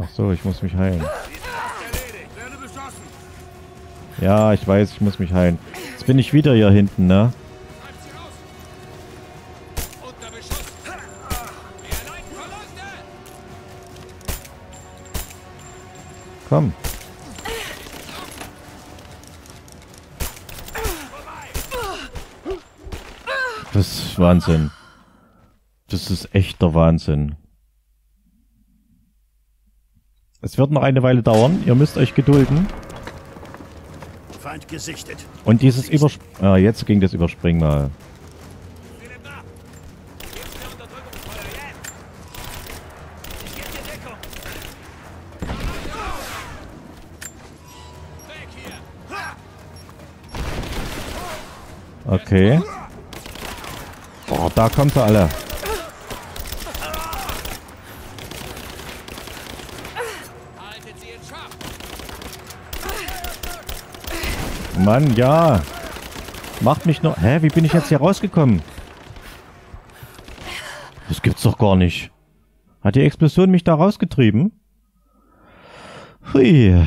Ach so, ich muss mich heilen. Ja, ich weiß, ich muss mich heilen. Jetzt bin ich wieder hier hinten, ne? Komm. Das ist Wahnsinn. Das ist echter Wahnsinn. Es wird noch eine Weile dauern. Ihr müsst euch gedulden. Feind gesichtet. Und dieses Übersp... Ah, jetzt ging das Überspringen mal. Okay. Oh, da kommt sie alle. Haltet sie in Schach. Mann, ja. Macht mich nur... Hä, wie bin ich jetzt hier rausgekommen? Das gibt's doch gar nicht. Hat die Explosion mich da rausgetrieben? Hui.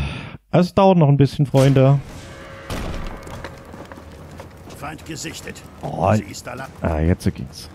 Es dauert noch ein bisschen, Freunde. Feind gesichtet. Oh. Ah, jetzt ging's.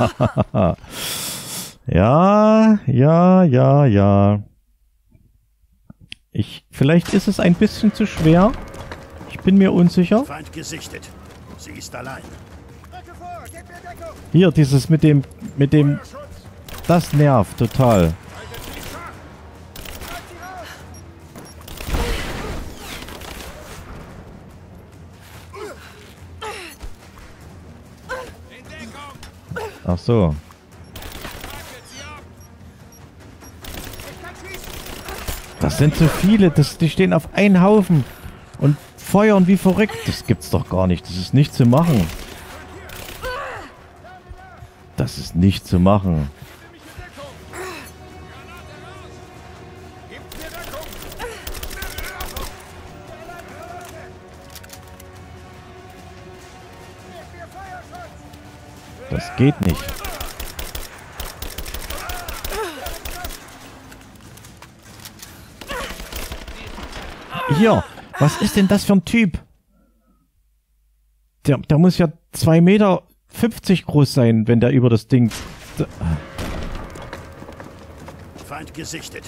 Ja, ja, ja, ja. Ich... Vielleicht ist es ein bisschen zu schwer. Ich bin mir unsicher. Feind gesichtet. Sie ist allein. Hier, dieses mit dem... Mit dem... Das nervt total. Ach so. Das sind so viele. Das, die stehen auf einen Haufen. Und feuern wie verrückt. Das gibt's doch gar nicht. Das ist nicht zu machen. Das ist nicht zu machen. Geht nicht. Hier, was ist denn das für ein Typ? Der, der muss ja 2 Meter 50 groß sein, wenn der über das Ding... Feind gesichtet.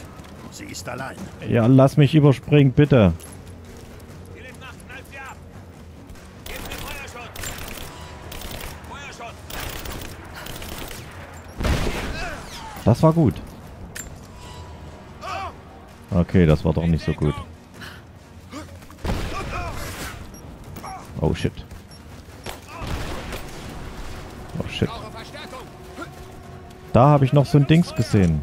Sie ist allein. Ja, lass mich überspringen, bitte. War gut. Okay, das war doch nicht so gut. Oh shit. Oh shit. Da habe ich noch so ein Dings gesehen.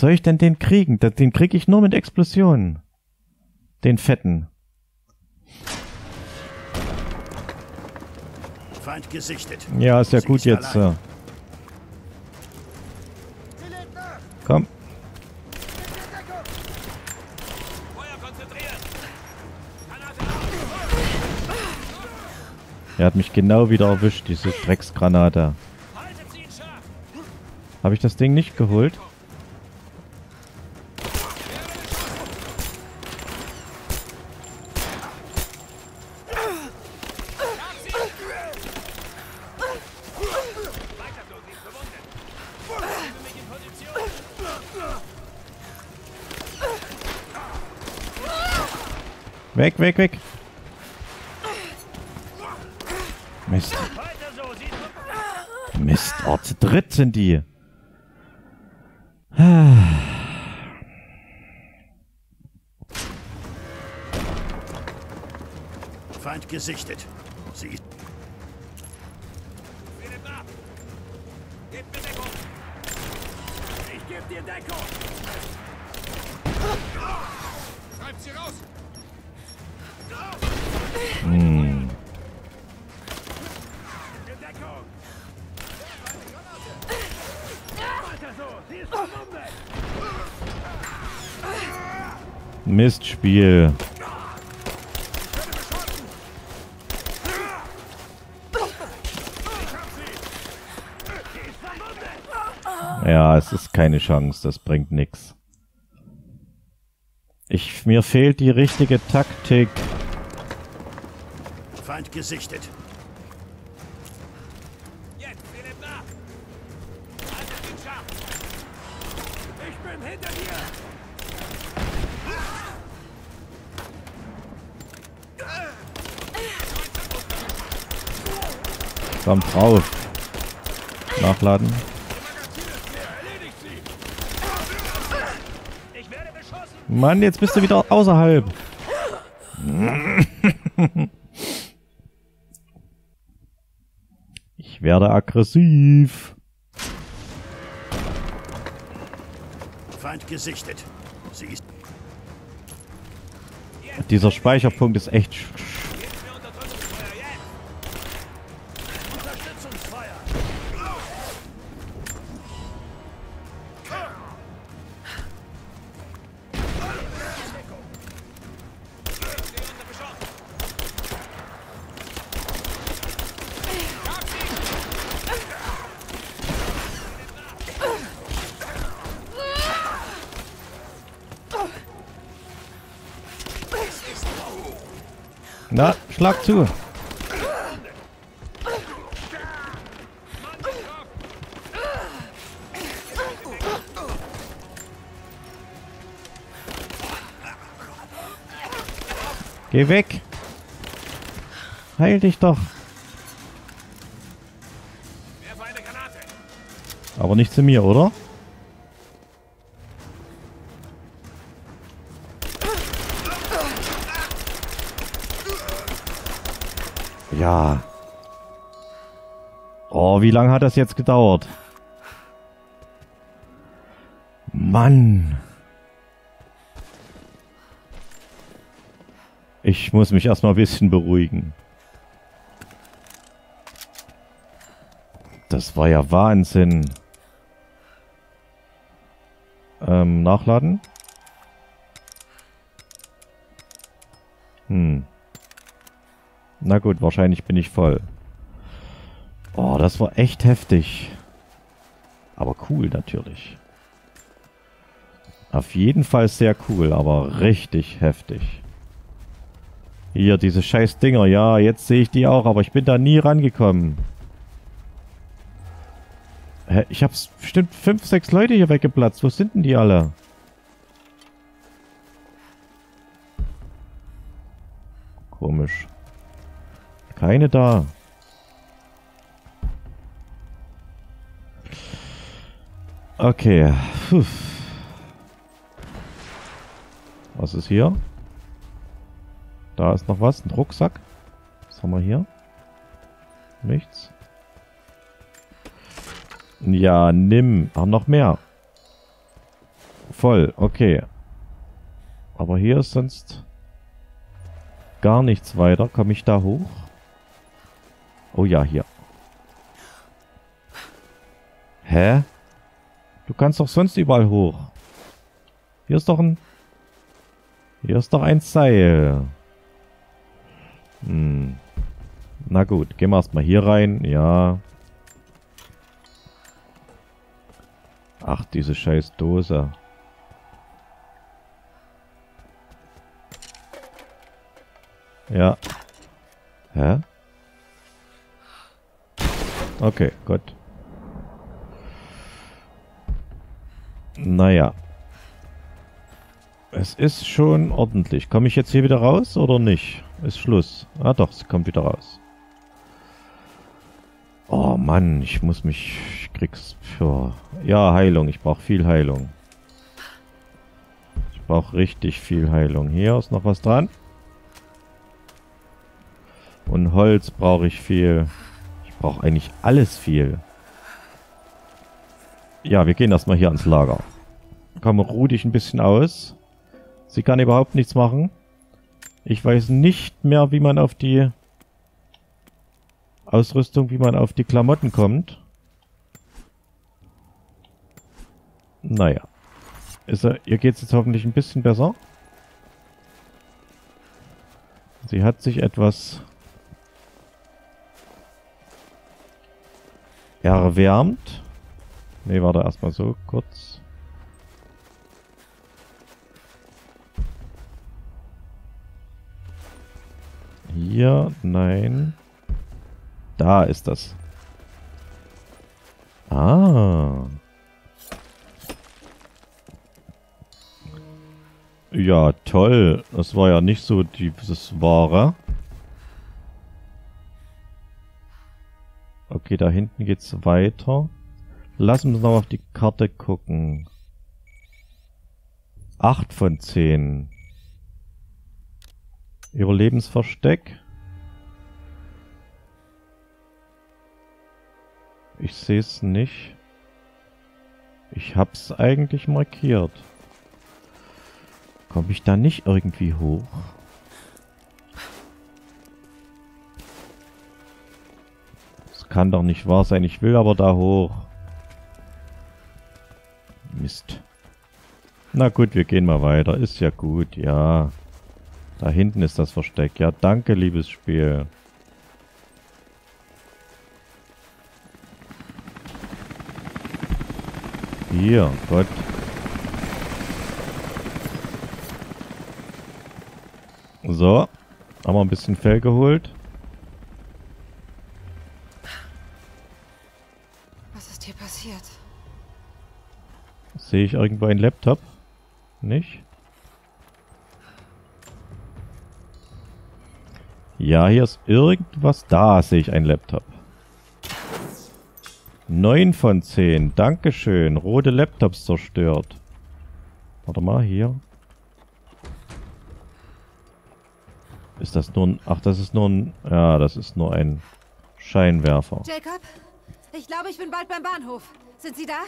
Soll ich denn den kriegen? Den- kriege ich nur mit Explosionen. Den fetten. Feind gesichtet. Ja, ist ja Sie gut ist jetzt. allein. Komm. Er hat mich genau wieder erwischt, diese Drecksgranate. Habe ich das Ding nicht geholt? Weg, weg, weg. Mist. Mist. Oh, zu dritt sind die. Feind gesichtet. Sie Mistspiel. Ja, es ist keine Chance, das bringt nix. Ich, mir fehlt die richtige Taktik. Feind gesichtet. Jetzt, Philipp nach! Haltet ihn scharf! Ich bin hinter dir! Komm drauf. Nachladen. Mann, jetzt bist du wieder außerhalb. Ich werde aggressiv. Feind gesichtet. Sie ist Dieser Speicherpunkt ist echt... Na, schlag zu. Geh weg. Heil dich doch. Aber nicht zu mir, oder? Wie lange hat das jetzt gedauert? Mann. Ich muss mich erstmal ein bisschen beruhigen. Das war ja Wahnsinn. Ähm, nachladen. Hm. Na gut, wahrscheinlich bin ich voll. Oh, das war echt heftig. Aber cool natürlich. Auf jeden Fall sehr cool, aber richtig heftig. Hier, diese scheiß Dinger. Ja, jetzt sehe ich die auch, aber ich bin da nie rangekommen. Hä, ich hab's bestimmt fünf, sechs Leute hier weggeplatzt. Wo sind denn die alle? Komisch. Keine da. Okay. Puh. Was ist hier? Da ist noch was. Ein Rucksack. Was haben wir hier? Nichts. Ja, nimm. Ach, noch mehr. Voll, okay. Aber hier ist sonst gar nichts weiter. Komme ich da hoch? Oh ja, hier. Hä? Du kannst doch sonst überall hoch. Hier ist doch ein... Hier ist doch ein Seil. Hm. Na gut, gehen wir erstmal hier rein. Ja. Ach, diese scheiß Dose. Ja. Hä? Okay, gut. Naja. Es ist schon ordentlich. Komme ich jetzt hier wieder raus oder nicht? Ist Schluss. Ah doch, sie kommt wieder raus. Oh Mann, ich muss mich... Ich krieg's für... Ja, Heilung. Ich brauche viel Heilung. Ich brauche richtig viel Heilung. Hier ist noch was dran. Und Holz brauche ich viel. Ich brauche eigentlich alles viel. Ja, wir gehen erstmal hier ans Lager. Komm, ruh dich ein bisschen aus. Sie kann überhaupt nichts machen. Ich weiß nicht mehr, wie man auf die Ausrüstung, wie man auf die Klamotten kommt. Naja. Ist er, ihr geht es jetzt hoffentlich ein bisschen besser. Sie hat sich etwas erwärmt. Ne, warte erstmal so kurz. Hier, nein. Da ist das. Ah. Ja, toll. Das war ja nicht so dieses Wahre. Okay, da hinten geht's weiter. Lass uns noch auf die Karte gucken. 8 von 10. Überlebensversteck. Ich sehe es nicht. Ich hab's eigentlich markiert. Komme ich da nicht irgendwie hoch? Das kann doch nicht wahr sein. Ich will aber da hoch. Mist. Na gut, wir gehen mal weiter. Ist ja gut, ja. Da hinten ist das Versteck. Ja, danke, liebes Spiel. Hier, Gott. So. Haben wir ein bisschen Fell geholt. Sehe ich irgendwo einen Laptop? Nicht? Ja, hier ist irgendwas. Da sehe ich einen Laptop. 9 von 10. Dankeschön. Rote Laptops zerstört. Warte mal, hier. Ist das nur ein... Ach, das ist nur ein... Ja, das ist nur ein Scheinwerfer. Jacob, ich glaube, ich bin bald beim Bahnhof. Sind Sie da?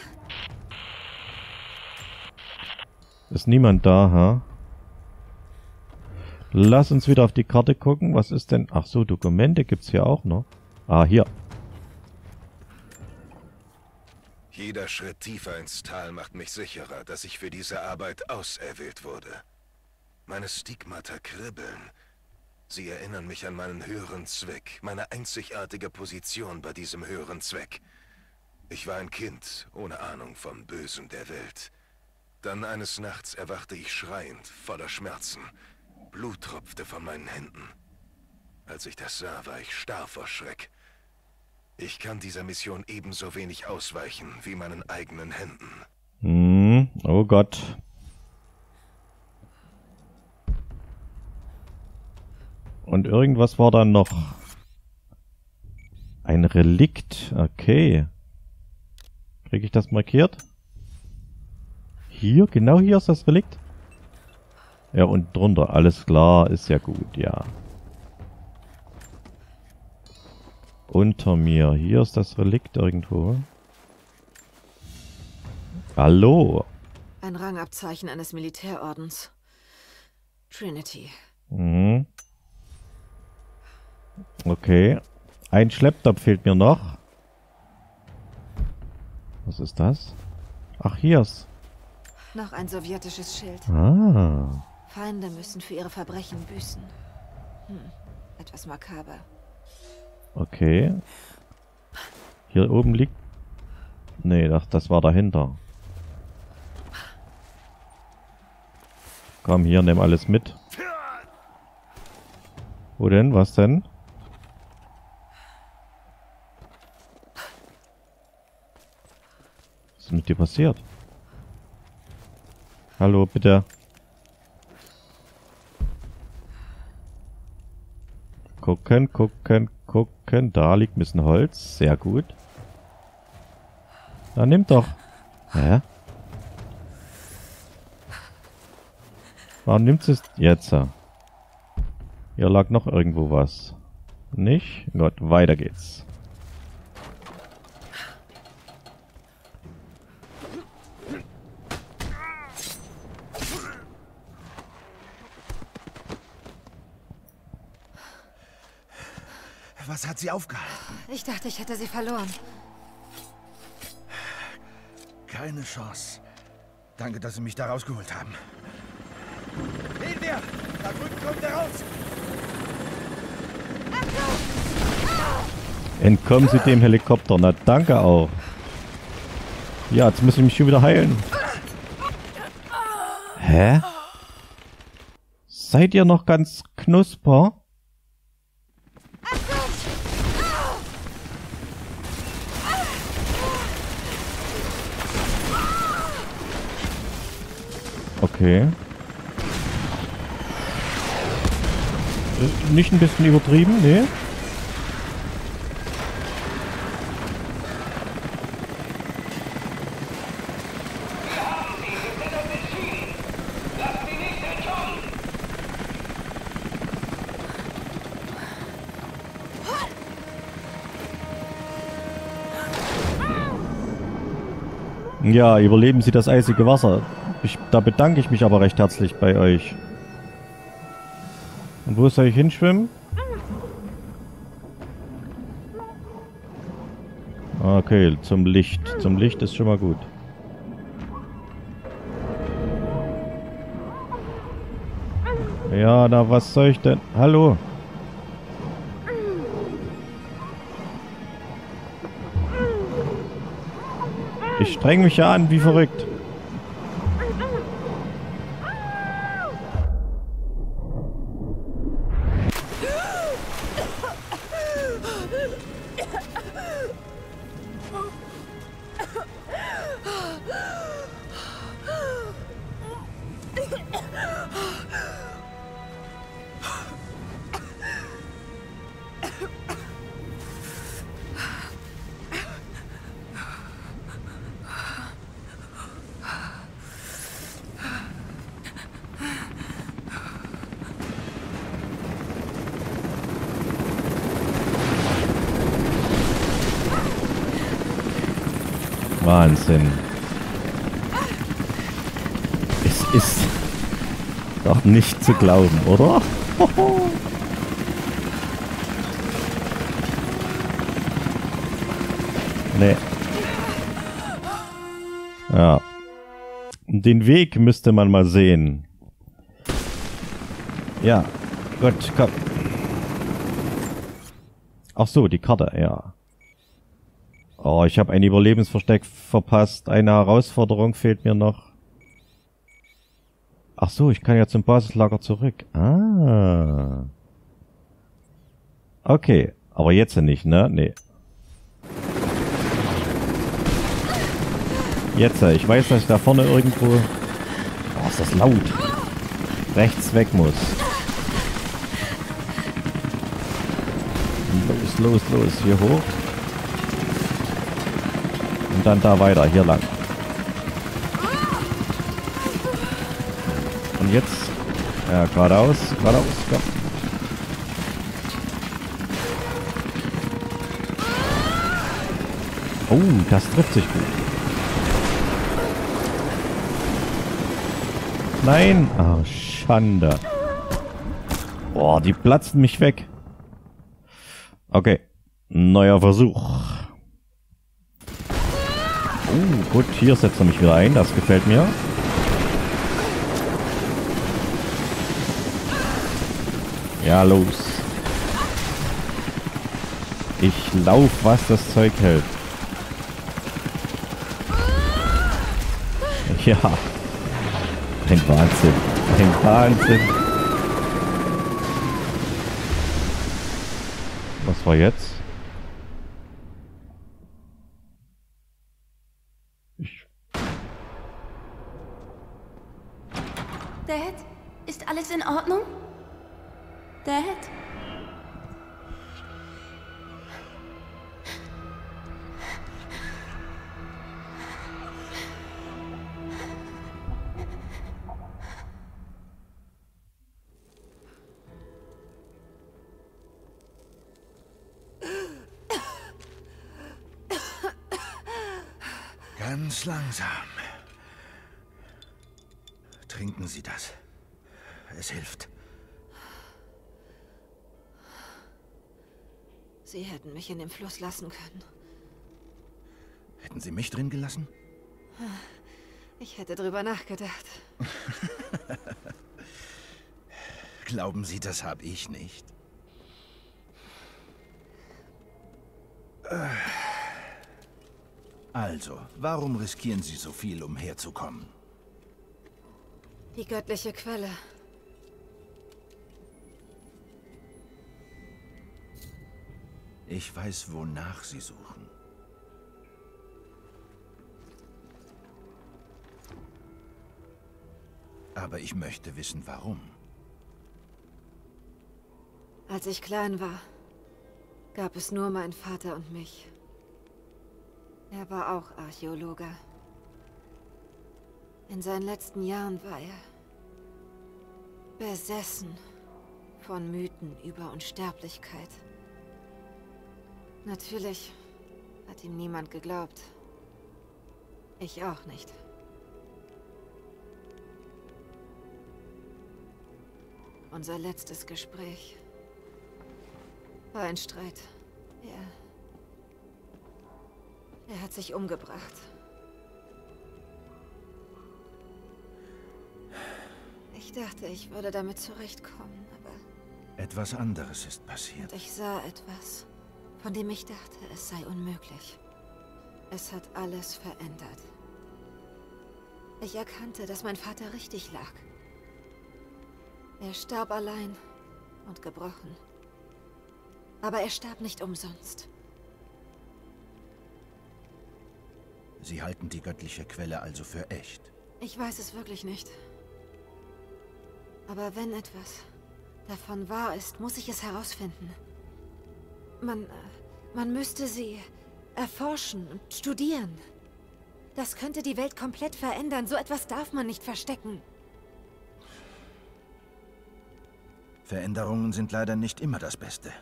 Ist niemand da, ha? Lass uns wieder auf die Karte gucken. Was ist denn... Ach so, Dokumente gibt's hier auch noch. Ah, hier. Jeder Schritt tiefer ins Tal macht mich sicherer, dass ich für diese Arbeit auserwählt wurde. Meine Stigmata kribbeln. Sie erinnern mich an meinen höheren Zweck, meine einzigartige Position bei diesem höheren Zweck. Ich war ein Kind, ohne Ahnung vom Bösen der Welt. Dann eines Nachts erwachte ich schreiend, voller Schmerzen. Blut tropfte von meinen Händen. Als ich das sah, war ich starr vor Schreck. Ich kann dieser Mission ebenso wenig ausweichen wie meinen eigenen Händen. Hm, oh Gott. Und irgendwas war da noch. Ein Relikt. Okay. Kriege ich das markiert? Hier? Genau hier ist das Relikt? Ja, und drunter. Alles klar. Ist ja gut, ja. Unter mir. Hier ist das Relikt irgendwo. Hallo. Ein Rangabzeichen eines Militärordens. Trinity. Mhm. Okay. Ein Schlepptop fehlt mir noch. Was ist das? Ach, hier ist. Noch ein sowjetisches Schild. Ah. Feinde müssen für ihre Verbrechen büßen. Hm, etwas makaber. Okay. Hier oben liegt... Nee, das, das war dahinter. Komm, hier, nimm alles mit. Wo denn? Was denn? Was ist mit dir passiert? Hallo, bitte. Gucken, gucken, gucken. Da liegt ein bisschen Holz. Sehr gut. Dann nimm doch. Hä? Warum nimmt es jetzt? Hier lag noch irgendwo was. Nicht? Gut, weiter geht's. Was hat sie aufgehalten? Ich dachte, ich hätte sie verloren. Keine Chance. Danke, dass Sie mich da rausgeholt haben. Sehen wir! Da drüben kommt er raus! Entkommen Sie dem Helikopter. Na, danke auch. Ja, jetzt muss ich mich schon wieder heilen. Hä? Seid ihr noch ganz knusper? Okay. Ist Nicht ein bisschen übertrieben, nee. Ja, überleben Sie das eisige Wasser. Ich, da bedanke ich mich aber recht herzlich bei euch. Und wo soll ich hinschwimmen? Okay, zum Licht. Zum Licht ist schon mal gut. Ja, na was soll ich denn? Hallo? Ich streng mich ja an, wie verrückt. Ist doch nicht zu glauben, oder? nee. Ja. Den Weg müsste man mal sehen. Ja. Gut, komm. Ach so, die Karte, ja. Oh, ich habe ein Überlebensversteck verpasst. Eine Herausforderung fehlt mir noch. Ach so, ich kann ja zum Basislager zurück. Ah. Okay, aber jetzt nicht, ne? Nee. Jetzt, ich weiß, dass ich da vorne irgendwo... Oh, ist das laut. Rechts weg muss. Los, los, los. Hier hoch. Und dann da weiter, hier lang. Und jetzt, ja, geradeaus, geradeaus, komm. Oh, das trifft sich gut. Nein! Oh, Schande. Boah, die platzen mich weg. Okay. Neuer Versuch. Uh, gut, hier setzt er mich wieder ein. Das gefällt mir. Ja, los. Ich lauf, was das Zeug hält. Ja. Ein Wahnsinn. Ein Wahnsinn. Was war jetzt? Ganz langsam. Trinken Sie das. Es hilft. Sie hätten mich in den Fluss lassen können. Hätten Sie mich drin gelassen? Ich hätte drüber nachgedacht. Glauben Sie, das habe ich nicht. Äh. Also, warum riskieren Sie so viel, um herzukommen? Die göttliche Quelle. Ich weiß, wonach Sie suchen. Aber ich möchte wissen, warum. Als ich klein war, gab es nur meinen Vater und mich. Er war auch Archäologe. In seinen letzten Jahren war er besessen von Mythen über Unsterblichkeit. Natürlich hat ihm niemand geglaubt. Ich auch nicht. Unser letztes Gespräch war ein Streit. Er... Er hat sich umgebracht. Ich dachte, ich würde damit zurechtkommen, aber Etwas anderes ist passiert. ich sah etwas, von dem ich dachte, es sei unmöglich. Es hat alles verändert. Ich erkannte, dass mein Vater richtig lag. Er starb allein und gebrochen. Aber er starb nicht umsonst. Sie halten die göttliche Quelle also für echt. Ich weiß es wirklich nicht. Aber wenn etwas davon wahr ist, muss ich es herausfinden. Man, äh, man müsste sie erforschen und studieren. Das könnte die Welt komplett verändern. So etwas darf man nicht verstecken. Veränderungen sind leider nicht immer das Beste.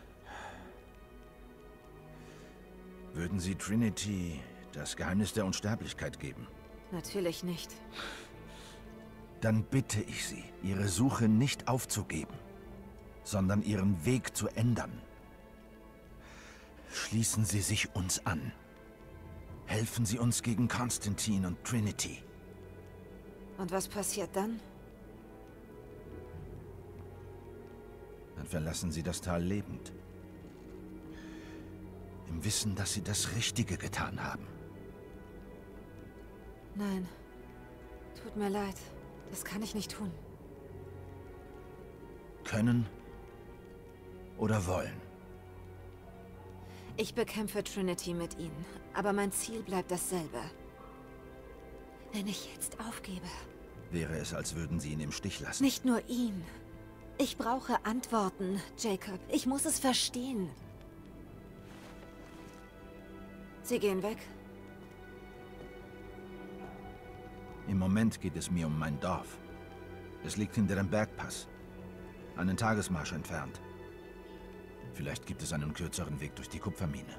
Würden Sie Trinity das Geheimnis der Unsterblichkeit geben? Natürlich nicht. Dann bitte ich Sie, Ihre Suche nicht aufzugeben, sondern Ihren Weg zu ändern. Schließen Sie sich uns an. Helfen Sie uns gegen Konstantin und Trinity. Und was passiert dann? Dann verlassen Sie das Tal lebend. Im Wissen, dass Sie das Richtige getan haben. Nein. Tut mir leid. Das kann ich nicht tun. Können oder wollen. Ich bekämpfe Trinity mit ihnen, aber mein Ziel bleibt dasselbe. Wenn ich jetzt aufgebe, Wäre es, als würden Sie ihn im Stich lassen. nicht nur ihn. Ich brauche Antworten, Jacob. Ich muss es verstehen. Sie gehen weg. Im Moment geht es mir um mein Dorf. Es liegt hinter dem Bergpass. Einen Tagesmarsch entfernt. Vielleicht gibt es einen kürzeren Weg durch die Kupfermine.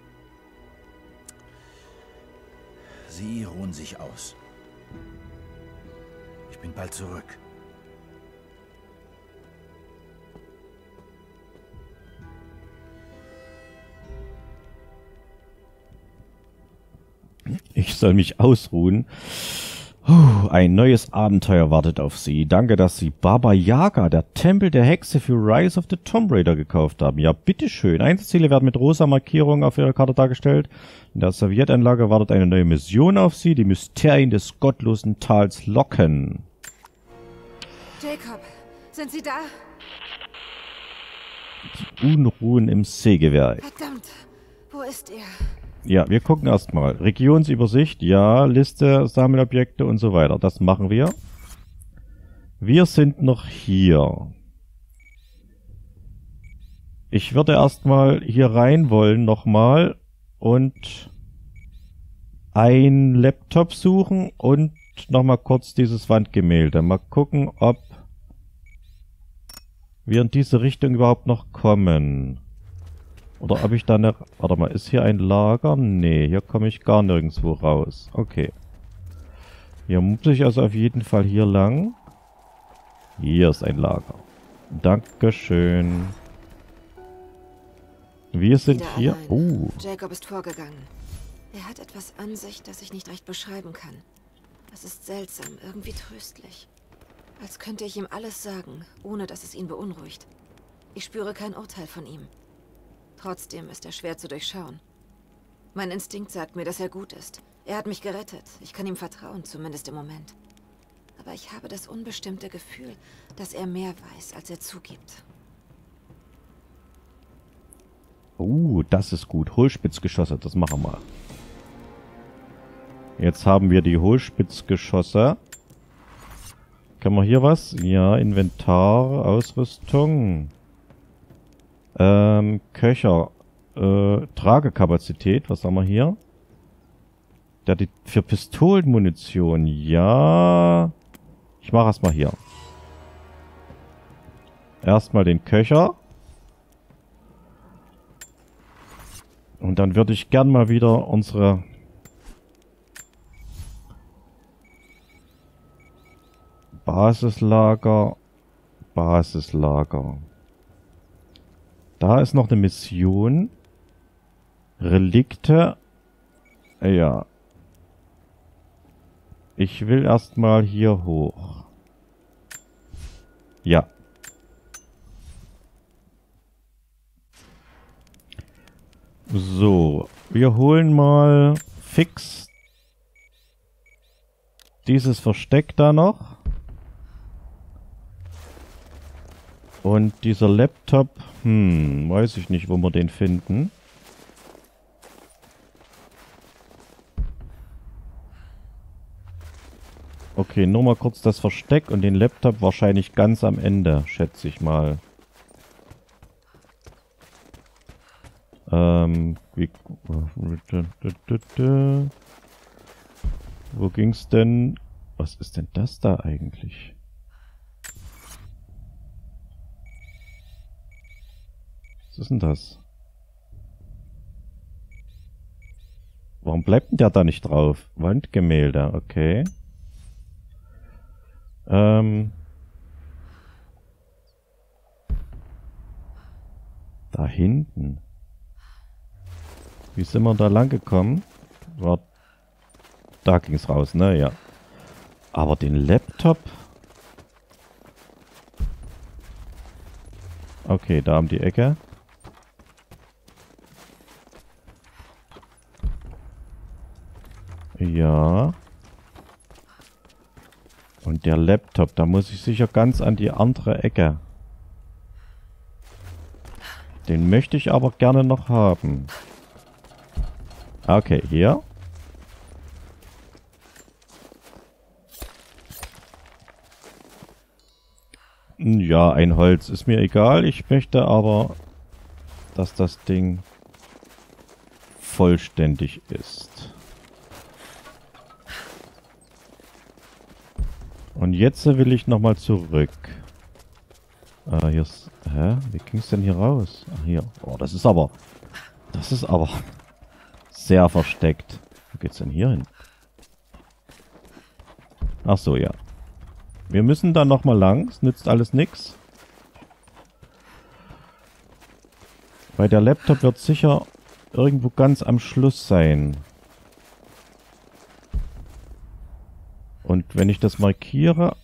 Sie ruhen sich aus. Ich bin bald zurück. Ich soll mich ausruhen. Ein neues Abenteuer wartet auf Sie. Danke, dass Sie Baba Yaga, der Tempel der Hexe für Rise of the Tomb Raider gekauft haben. Ja, bitteschön. Einsatzziele werden mit rosa Markierungen auf Ihrer Karte dargestellt. In der Sowjetanlage wartet eine neue Mission auf Sie. Die Mysterien des gottlosen Tals locken. Jacob, sind Sie da? Unruhen im Sägewerk. Verdammt. Wo ist er? Ja, wir gucken erstmal. Regionsübersicht, ja, Liste, Sammelobjekte und so weiter. Das machen wir. Wir sind noch hier. Ich würde erstmal hier rein wollen nochmal und ein Laptop suchen und nochmal kurz dieses Wandgemälde. Mal gucken, ob wir in diese Richtung überhaupt noch kommen. Oder ob ich da eine... Warte mal, ist hier ein Lager? Nee, hier komme ich gar nirgendwo raus. Okay. Hier muss ich also auf jeden Fall hier lang. Hier ist ein Lager. Dankeschön. Wir sind Wieder hier. allein. Oh, Jacob ist vorgegangen. Er hat etwas an sich, das ich nicht recht beschreiben kann. Das ist seltsam, irgendwie tröstlich. Als könnte ich ihm alles sagen, ohne dass es ihn beunruhigt. Ich spüre kein Urteil von ihm. Trotzdem ist er schwer zu durchschauen. Mein Instinkt sagt mir, dass er gut ist. Er hat mich gerettet. Ich kann ihm vertrauen, zumindest im Moment. Aber ich habe das unbestimmte Gefühl, dass er mehr weiß, als er zugibt. oh, das ist gut. Hohlspitzgeschosse, das machen wir. Jetzt haben wir die Hohlspitzgeschosse. Können wir hier was? Ja, Inventar, Ausrüstung. Ähm, Köcher. Äh, Tragekapazität, was haben wir hier? Der die für Pistolenmunition. Ja. Ich mache erstmal hier. Erstmal den Köcher. Und dann würde ich gern mal wieder unsere Basislager, Basislager. Da ist noch eine Mission. Relikte. Ja. Ich will erstmal hier hoch. Ja. So, wir holen mal fix dieses Versteck da noch. Und dieser Laptop, hm, weiß ich nicht, wo wir den finden. Okay, nur mal kurz das Versteck und den Laptop wahrscheinlich ganz am Ende, schätze ich mal. Ähm, wie, wo ging's denn? Was ist denn das da eigentlich? Ist denn das? Warum bleibt denn der da nicht drauf? Wandgemälde, okay. Ähm. Da hinten. Wie sind wir da lang gekommen? War, da ging's raus, ne? Ja. Aber den Laptop... Okay, da um die Ecke. Ja. Und der Laptop, da muss ich sicher ganz an die andere Ecke. Den möchte ich aber gerne noch haben. Okay, hier. Ja, ein Holz ist mir egal. Ich möchte aber, dass das Ding vollständig ist. Und jetzt will ich nochmal zurück. Äh, hier ist... Hä? Wie ging es denn hier raus? Ach, hier. Oh, das ist aber... Das ist aber... Sehr versteckt. Wo geht's denn hier hin? Ach so, ja. Wir müssen dann nochmal lang. Es nützt alles nix. Weil der Laptop wird sicher irgendwo ganz am Schluss sein. Und wenn ich das markiere...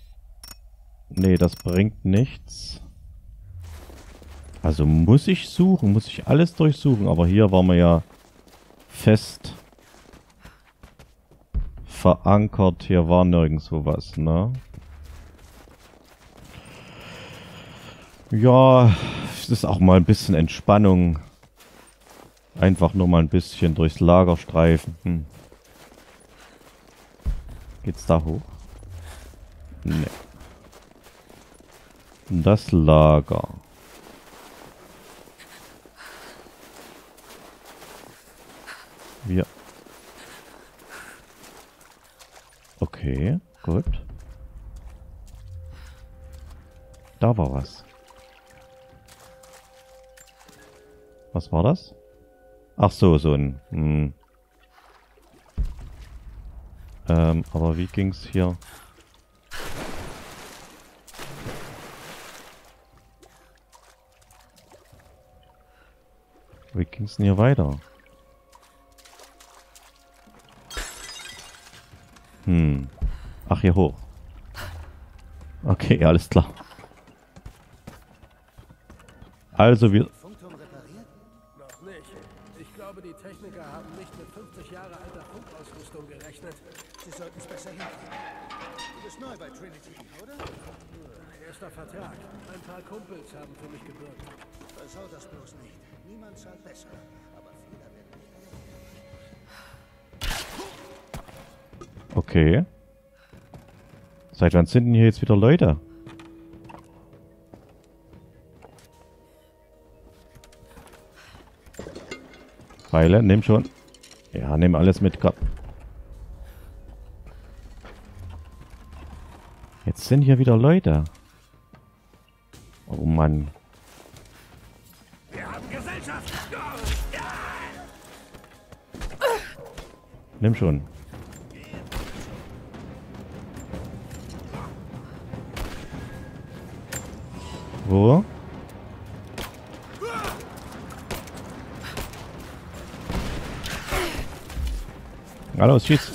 Nee, das bringt nichts. Also muss ich suchen, muss ich alles durchsuchen. Aber hier waren wir ja fest verankert. Hier war nirgendwo was, ne? Ja, es ist auch mal ein bisschen Entspannung. Einfach nur mal ein bisschen durchs Lager streifen. Hm. Geht's da hoch? Nee. Das Lager. Wir. Okay, gut. Da war was. Was war das? Ach so, so ein... Hm. Ähm, aber wie ging's hier? Wie ging's denn hier weiter? Hm. Ach, hier hoch. Okay, alles klar. Also wir... Noch nicht. Ich glaube, die Techniker haben nicht mit 50 Jahre alter Funkausrüstung gerechnet. Sie sollten es besser hinkriegen. Du bist neu bei Trinity, oder? Erster Vertrag. Ein paar Kumpels haben für mich gebürgt. Versau das bloß nicht. Niemand zahlt besser. Aber Fehler werden nicht Okay. Seit wann sind denn hier jetzt wieder Leute? Weile, nimm schon. Ja, nimm alles mit. Komm. Sind hier wieder Leute. Oh Mann. Wir haben Gesellschaft! Nimm schon. Wo? Hallo, schieß.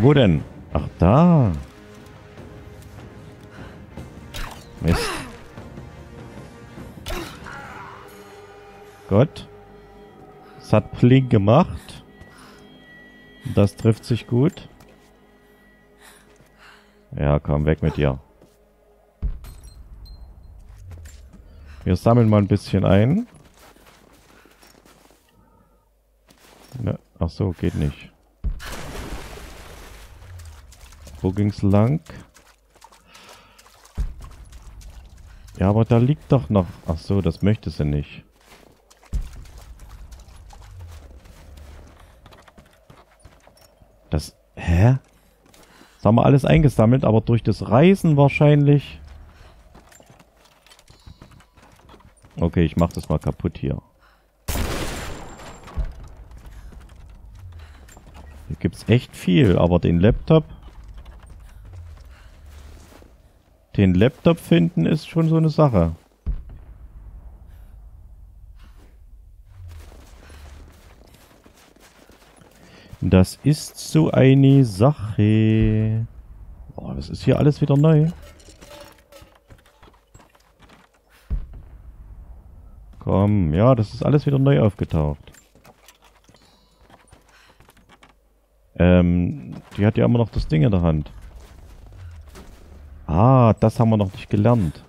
Wo denn? Da. Mist. Gott. Es hat Pling gemacht. Das trifft sich gut. Ja, komm, weg mit dir. Wir sammeln mal ein bisschen ein. Ne, ach so, geht nicht. Wo ging's lang? Ja, aber da liegt doch noch... Ach so, das möchte sie nicht. Das... Hä? Das haben wir alles eingesammelt, aber durch das Reisen wahrscheinlich... Okay, ich mach das mal kaputt hier. Hier gibt's echt viel, aber den Laptop... Den Laptop finden ist schon so eine Sache. Das ist so eine Sache. Boah, das ist hier alles wieder neu. Komm, ja, das ist alles wieder neu aufgetaucht. Ähm, die hat ja immer noch das Ding in der Hand. Ah, das haben wir noch nicht gelernt.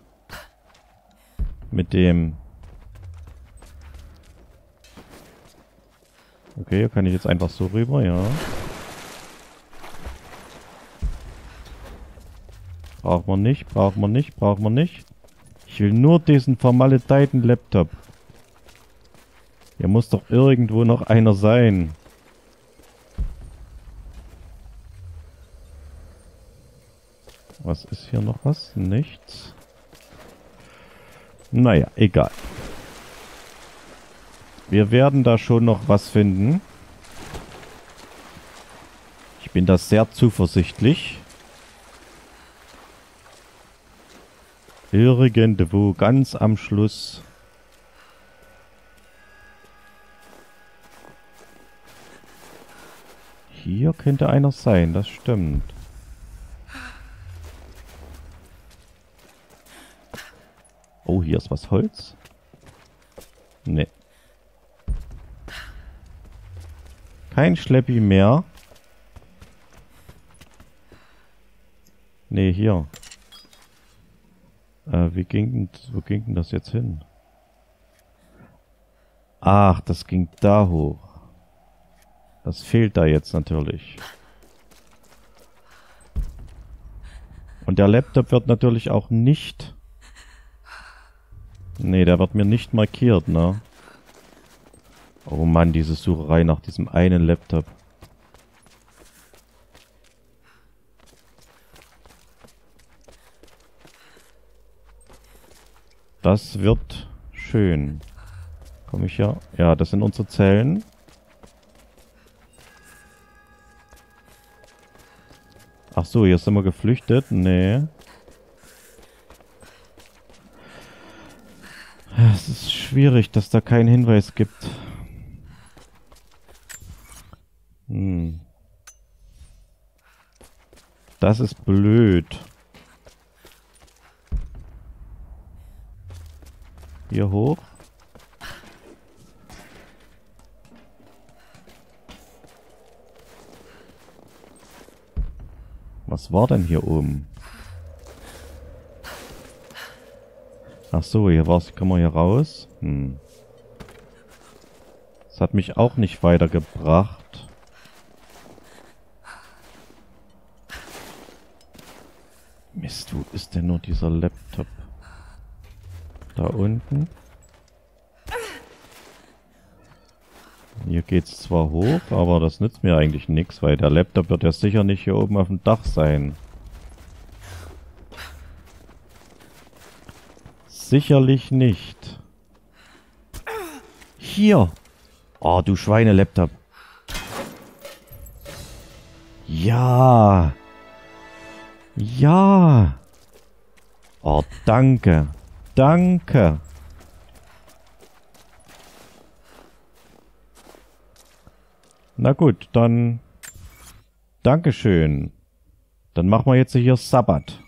Mit dem... Okay, hier kann ich jetzt einfach so rüber, ja. Braucht man nicht, braucht man nicht, braucht man nicht. Ich will nur diesen vermaledeiten Laptop. Hier muss doch irgendwo noch einer sein. Was ist hier noch was? Nichts. Naja, egal. Wir werden da schon noch was finden. Ich bin da sehr zuversichtlich. Irgendwo ganz am Schluss. Hier könnte einer sein, das stimmt. Oh, hier ist was Holz? Nee. Kein Schleppi mehr. Nee, hier. Äh, wie ging wo ging denn das jetzt hin? Ach, das ging da hoch. Das fehlt da jetzt natürlich. Und der Laptop wird natürlich auch nicht... Nee, der wird mir nicht markiert, ne? Oh Mann, diese Sucherei nach diesem einen Laptop. Das wird schön. Komme ich ja? Ja, das sind unsere Zellen. Ach so, hier sind wir geflüchtet. Nee. Schwierig, dass da keinen Hinweis gibt. Hm. Das ist blöd. Hier hoch. Was war denn hier oben? Ach so, hier war's. Kann man hier raus? Hm. Das hat mich auch nicht weitergebracht. Mist, wo ist denn nur dieser Laptop? Da unten. Hier geht's zwar hoch, aber das nützt mir eigentlich nichts, weil der Laptop wird ja sicher nicht hier oben auf dem Dach sein. Sicherlich nicht. Hier. Oh, du Schweine-Laptop. Ja. Ja. Oh, danke. Danke. Na gut, dann... Dankeschön. Dann machen wir jetzt hier Sabbat.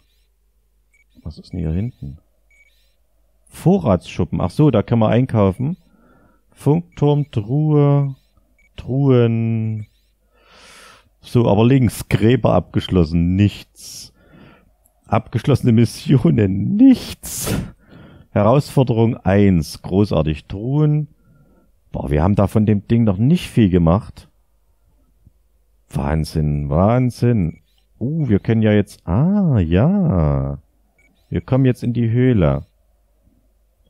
Was ist denn hier hinten? Vorratsschuppen. Ach so, da kann man einkaufen. Funkturm, Truhe, Truhen. So, aber links, Gräber abgeschlossen, nichts. Abgeschlossene Missionen, nichts. Herausforderung 1, großartig, Truhen. Boah, wir haben da von dem Ding noch nicht viel gemacht. Wahnsinn, Wahnsinn. Uh, wir können ja jetzt... Ah, ja. Wir kommen jetzt in die Höhle.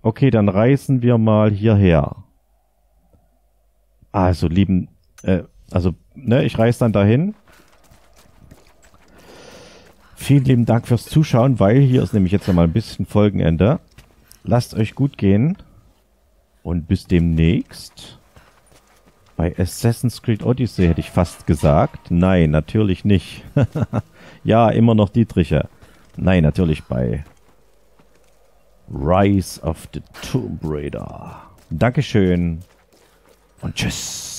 Okay, dann reisen wir mal hierher. Also, lieben... Äh, also, ne, ich reise dann dahin. Vielen lieben Dank fürs Zuschauen, weil hier ist nämlich jetzt nochmal ein bisschen Folgenende. Lasst euch gut gehen. Und bis demnächst. Bei Assassin's Creed Odyssey hätte ich fast gesagt. Nein, natürlich nicht. ja, immer noch Dietriche. Nein, natürlich bei Rise of the Tomb Raider. Dankeschön und tschüss.